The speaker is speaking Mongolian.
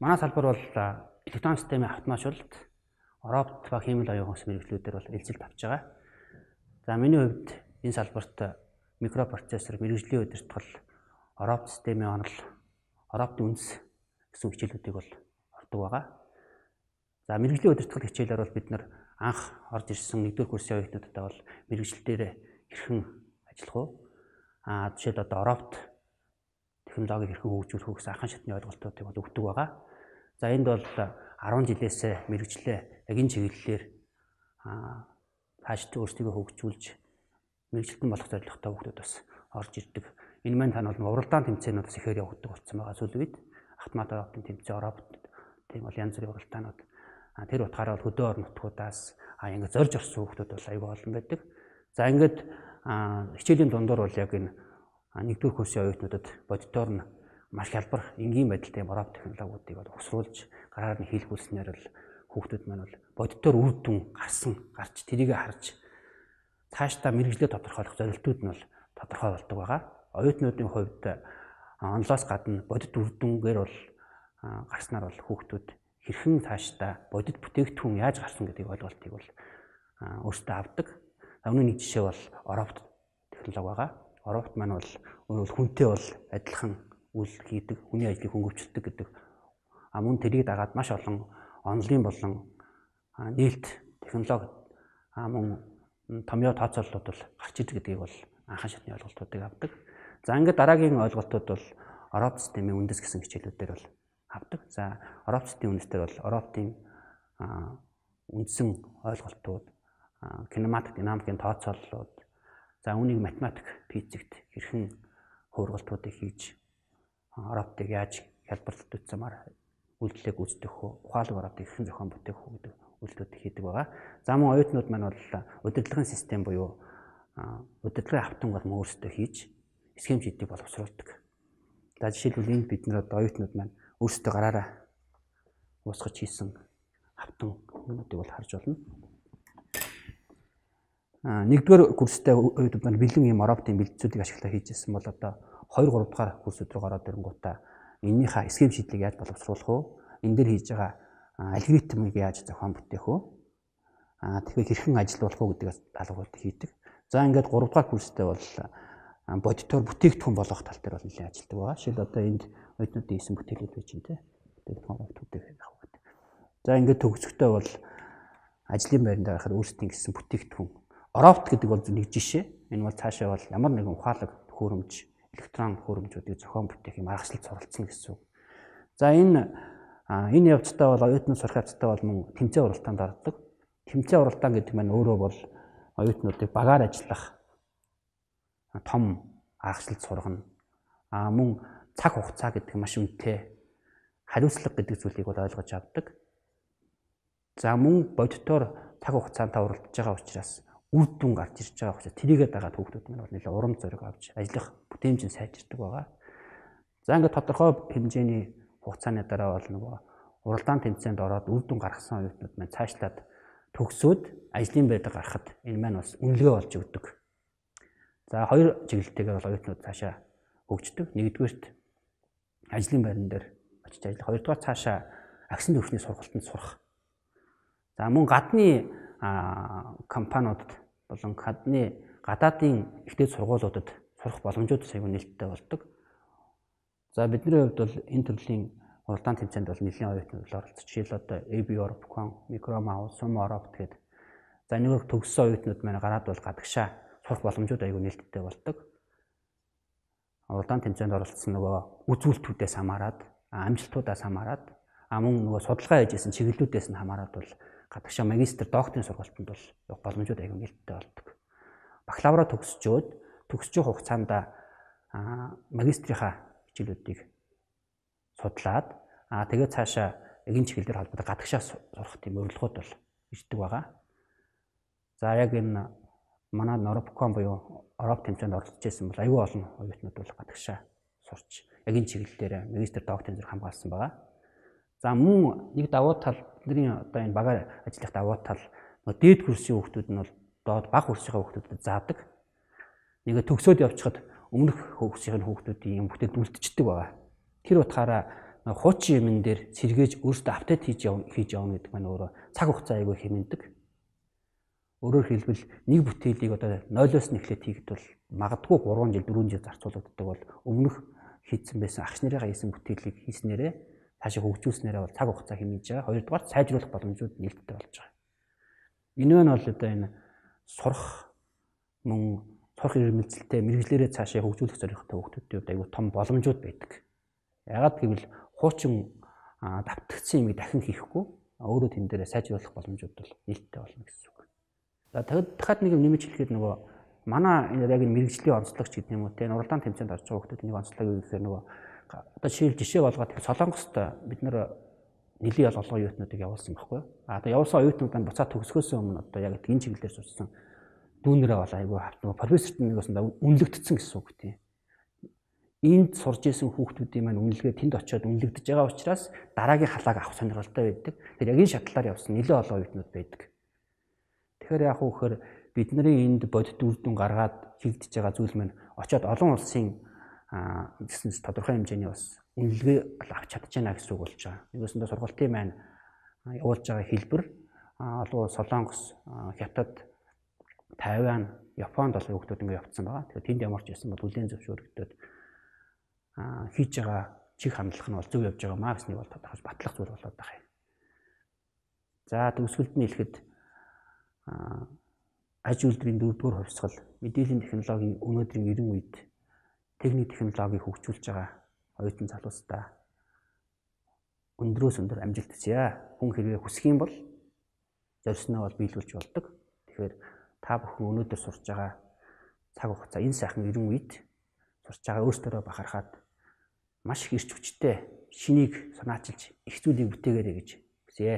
манай салбар бол электрон системийн автоматжуулалт, робот ба хиймэл оюун ухаан мэрэгчлүүдээр бол элзэлт авч байгаа. За миний хувьд энэ салбарт микропроцессор, мэрэгжлийн удирдгал, робот системийн онол, робот үндэс гэсэн хичээлүүдийг бол ордог байгаа. За мэрэгжлийн удирдгал хичээлээр бол бид нар анх орж ирсэн 1-р курсын оюутнуудтай бол мэрэгжил дээр хэрхэн ажиллах вэ? Аа жишээл одоо робот технологиг хэрхэн хөгжүүлэх вэ гэсэн анхан шатны ойлголтуудыг бол өгдөг байгаа. За энд бол 10 жилээс мэрэгчлээ яг энэ чиглэлээр аа хаашд өөрсдийгөө хөгжүүлж мэрэгчлэн болох зорилготой хүмүүс бас орж ирдэг. Энэ маань тань бол уралдаан тэмцээнүүд бас ихээр явагддаг болсон байгаа сүүл үед автомат роботын тэмцээн робот тийм бол янз бүрийн уралдаанууд тэр утгаараа бол хөдөө орон нутгуудаас ингээд зорж орсон хүмүүс бол аюул олон байдаг. За ингээд хичээлийн дундуур бол яг энэ нэгдүгээр курсын оюутнуудад бодитоор нь маш хялбар энгийн байдалтай робот технологиудыг бол усруулж гараар нь хийлгүүлснээр л хүүхдүүд маань бол бодитоор үр дүн гарсан гарч тэрийг харж цаашдаа мэрэгжлээ тодорхойлох зорилтууд нь бол тодорхой болдог байгаа. Оюутнуудын хувьд онлоос гадна бодит үр дүнгээр бол гарснаар бол хүүхдүүд хэрхэн цаашдаа бодит бүтээгдэхүүн яаж гарсан гэдгийг ойлголтыг бол өөртөө авдаг. Өмнө нэг жишээ бол робот технологи байгаа. Робот маань бол өөрөөр хүнтэй бол адилхан үйл хийдэг, хүний ажлыг хөнгөвчлөдөг гэдэг. А мөн тэрийг дагаад маш олон онлын болон нээлт технологи а мөн томьёо тооцооллууд бол гарч идэг гэдгийг бол анхан шатны ойлголтуудыг авдаг. За ингээд дараагийн ойлголтууд бол робот системийн үндэс гэсэн хичээлүүдээр бол авдаг. За робот системийн үндэстэр бол роботын үндсэн ойлголтууд, кинематик динамикийн тооцооллууд, за үүнийг математик, физикт хэрхэн хуургалтуудыг хийж роботыг яаж хялбарлалт утсамаар үйлдэлээ гүйцэтгэх үү, ухаалаг роботыг хэрхэн зохион бүтээх үү гэдэг үйлдэлүүд хийдэг байгаа. За мөн оюутнууд маань бол удирдлагын систем буюу удирдлагын автан бол өөрсдөө хийж схем шийдийг боловсруулдаг. За жишээлбэл энд бид одоо оюутнууд маань өөрсдөө гараараа уусгаж хийсэн автан юмнуудыг бол харж байна. А нэгдүгээр курстай оюутнууд маань бэлэн юм роботын бэлтцүүдийг ашиглаа хийжсэн бол одоо 2 3 дугаар курс өдрөөр ороод ирэнгуутаа эннийхээ схем шийдлийг яаж боловсруулах вэ? Энэ дээр хийж байгаа алгоритмыг яаж зохион бүтээх вэ? Аа тэгэхээр хэрхэн ажиллах вэ гэдгээс даалгаврууд хийдэг. За ингээд 3 дугаар курстэй бол бодитоор бүтээгдэхүүн болгох тал дээр бол нэлээд ажилладаг байгаа. Жишээл одоо энд оюутнуудын хийсэн бүтээлүүд байж энэ бүтээгдэхүүн бодитуудыг авах гэдэг. За ингээд төгсөхдөө бол ажлын байранд гарахад өөрсдийн гэсэн бүтээгдэхүүн. Робот гэдэг бол нэг жишээ. Энэ бол цаашаа бол ямар нэгэн ухаалаг төхөөрөмж электрон хөрөмжүүдийг зохион бүтээх юм аргачлалт суралцсан гэсэн үг. За энэ энэ явцдаа бол оюутнууд сурах явцдаа бол мөн тэмцээн уралдаанд ордог. Тэмцээн уралдаан гэдэг нь өөрөө бол оюутнуудыг багаар ажиллах том аргачлалт сургана. А мөн цаг хугацаа гэдэг маш үнэтэй хариуцлага гэдэг зүйлийг бол ойлгож авдаг. За мөн бодитоор цаг хугацаанд уралдаж байгаа учраас үр дүн гарч ирж байгаа учраас тэрийгээ дагаад хүүхдүүд маань бол нэлээд урам зориг авч ажиллах бүтээмжийн сайжирдаг байгаа. За ингээд тодорхой хэмжээний хугацааны дараа бол нөгөө уралдаан тэмцээнд ороод үр дүн гаргасан оюутнууд маань цаашлаад төгсөөд ажлын байранд гарахад энэ маань бас үнэлгээ болж өгдөг. За хоёр чиглэлтэйгээр бол оюутнууд цаашаа хөгждөг. Нэгдүгээрт ажлын байран дээр очиж ажиллах. Хоёрдугаар цаашаа агсын төвчний сургалтанд сурах. За мөн гадны компаниудад болон гадны гадаадын ихтэй сургуулиудад сурах боломжууд аягүй нээлттэй болдог. За бидний хувьд бол энэ төрлийн уралдаан тэмцээнд бол нэлийн оюутнууд оролцож жишээл одоо AB Europcon, Micromouse, Sumo Robot гээд за нэг төгссөн оюутнууд маань гараад бол гадагшаа сурах боломжууд аягүй нээлттэй болдог. Уралдаан тэмцээнд оролцсон нөгөө үзүүлэлтүүдээс хамаарат, амжилтуудаас хамаарат, мөн нөгөө судалгаа хийжсэн чиглэлүүдээс нь хамаарат бол гадагшаа магистр докторийн сургалтанд бол явах боломжууд аягүй нээлттэй болдог. Бакалавра төгсчөөд төгсчих хугацаанд магистрийнхаа хичээлүүдийг судлаад аа тэгээд цаашаа эгийн чиглэлээр холбоотой гадагшаа сурах тийм урилгууд бол ирдэг байгаа. За яг энэ манай Норопком буюу Ороб тэмцээнд оролцож байсан бол аюул олон оюутнууд бол гадагшаа сурч яг энэ чиглэлээр магистр докторийн зэрэг хамгаалсан байгаа. За мөн нэг давуу тал бидний одоо энэ багаар ажиллах давуу тал дээд курсын хүүхдүүд нь бол доод бага курсынхаа хүүхдүүдэд заадаг. Нэгэ төгсөөд явчихад өмнөх курсын хүүхдүүдийн юм бүтээл үлдчихдэг байгаа. Тэр утгаараа хуучин юмн дээр сэргээж өөртөө апдейт хийж явна хийж явна гэдэг маань өөрөө цаг хугацаа айгүй хэмнэдэг. Өөрөөр хэлбэл нэг бүтээлийг одоо 0-оос нь эхлээд хийхэд бол магадгүй 3 жил 4 жил зарцуулагддаг бол өмнөх хийцэн байсан агш нарыгаа хийсэн бүтээлийг хийснээрээ цаашаа хөгжүүлснээрээ бол цаг хугацаа хэмнэж байгаа. Хоёрдугаар сайжруулах боломжууд нэлээд болж байгаа. Энэ нь бол одоо энэ сурах мөн сурах ирмэлцэлтэй мэрэгжлэрээ цаашаа хөгжүүлэх зорилготой хүүхдүүдийн хувьд аюу том боломжууд байдаг. Ягаад гэвэл хуучин давтагдсан юмыг дахин хийхгүй өөрөө тэн дээр сайжруулах боломжууд бол нээлттэй болно гэсэн үг. За дахиад нэг юм нэмж хэлэхэд нөгөө манай энэ яг мэрэгжлийн онцлогч гэдэг юм уу те нуралдаан тэмцээнд орж байгаа нэг онцлог юу гэхээр нөгөө одоо жишээл жишээ болгоод солонгост бид нэр нэлийн ял олгоо оюутнуудыг явуулсан байхгүй. А одоо явуулсан оюутнууд нь буцаад төгсгөөсөө өмнө одоо яг энэ чиглэлээр сурсан дүүнэрээ бол айгүй хавт нөгөө профессорт нэг басна үнэлэгдсэн гэсэн үг тийм энд сурж исэн хүүхдүүдийн маань үнэлгээ тэнд очиод үнэлэгдэж байгаа учраас дараагийн халааг авах сонирхолтой байдаг. Тэр яг энэ шатлалаар явсан нэлээд олон оюутнууд байдаг. Тэгэхээр яг үхээр бидний энд бодит үр дүн гаргаад хийгдэж байгаа зүйл маань очиод олон улсын гэсэн тодорхой хэмжээний бас үнэлгээ авч чадж байна гэсэн үг болж байгаа. Нэгөөсөндөө сургалтын маань явуулж байгаа хэлбэр олон Солонгос, Хятад, Тайван, Японд бол хүүхдүүд ингэ явцсан байгаа. Тэгэхээр тэнд ямар ч байсан бол хүлээн зөвшөөрөгдөд хийж байгаа чиг хандлах нь бол зөв явж байгаа маа гэснийг бол тодорхойлж батлах зүйл болоод байгаа юм. За төгсгөлд нь хэлэхэд аж үйлдвэрийн дөрөвдүгээр хувьсгал мэдээллийн технологийн өнөөдрийн эрен үед техник технологиг хөгжүүлж байгаа оюутан залуустаа өндрөөс өндөр амжилт хүсье. Хүн хэрвээ хүсэх юм бол зорьсноо бол биелүүлж болдог. Тэгэхээр та бүхэн өнөөдөр сурж байгаа цаг хугацаа энэ сайхан эрен үед сурч байгаа өөртөө бахархаад маш их ирч хүчтэй шинийг санаачилж их зүйлийг бүтээгээрэй гэж хүсье.